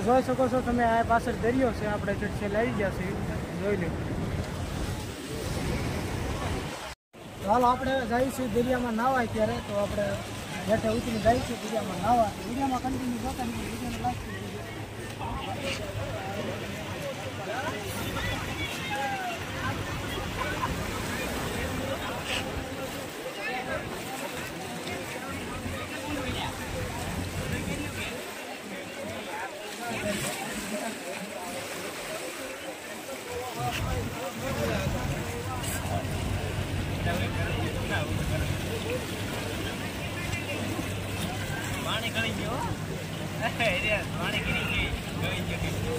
જોઈ શકો છો તમે આ પાછળ દરિયો છે, આપણે ચડશે લાવી ગયા છે, જોઈ લો. ચાલો આપણે જઈએ છીએ દરિયામાં નાવા ત્યારે તો આપણે જેઠે ઉતરી જઈએ છીએ દરિયામાં નાવા દરિયામાં કન્ટિન્યુ જોતા વિડીયોને ગળી ગયો પાણી ગળી ગઈ ગળી ગયો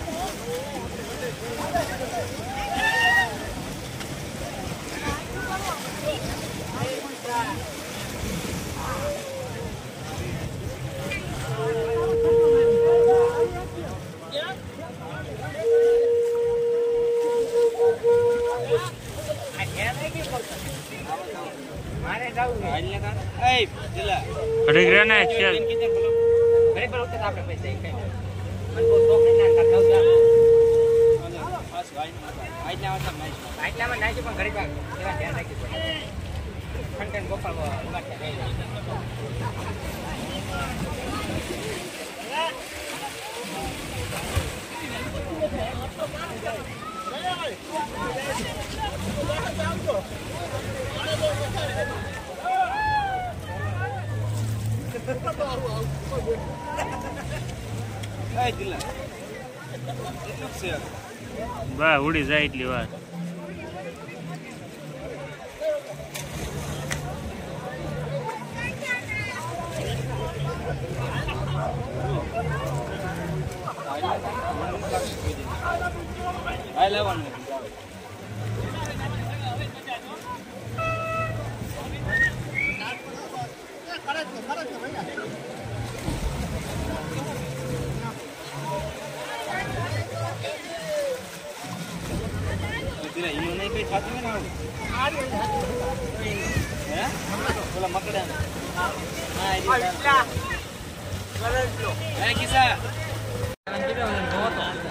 છે એટલે મારે જવું એ દિલા ઘડીક ઉડી જાય એટલી ઘરે પર ઉતર આપણે પૈસા કઈ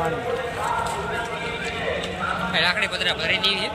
હમણાં લાકડી પતરા ભરી દીધી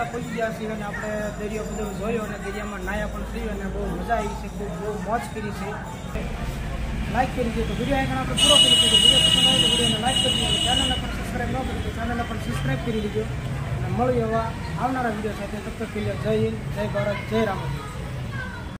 છીએ અને આપણે દરિયો બધો જોયો અને દરિયામાં નાયા પણ થઈ અને બહુ મજા આવી છે, ખૂબ, બહુ મોજ કરી છે. લાઈક કરી દીધું તો વીડિયો આગળ આપણે પૂરો કરી દીધો. વીડિયો પસંદ આવે તો વિડીયોને લાઈક કરી દીધો. ચેનલને પણ સબસ્ક્રાઈબ ન કરી તો ચેનલને પણ સબસ્ક્રાઈબ કરી દીધો. અને મળ્યું એવા આવનારા વીડિયો સાથે. તબ તક જય હિન્દ, જય ભારત, જય રામ.